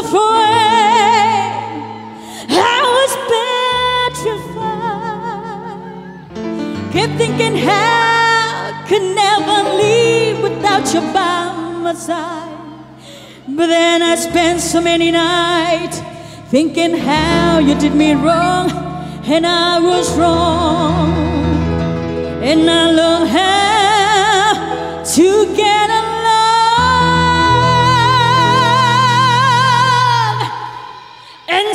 afraid. I was petrified. Kept thinking how could never leave without you by my side. But then I spent so many nights thinking how you did me wrong, and I was wrong, and I learned how to get along.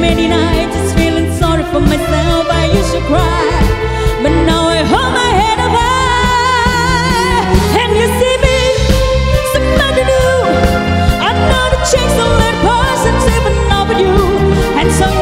many nights just feeling sorry for myself. I used to cry, but now I hold my head up high. And you see me, somebody new. I know the chase don't let persons even over you. And so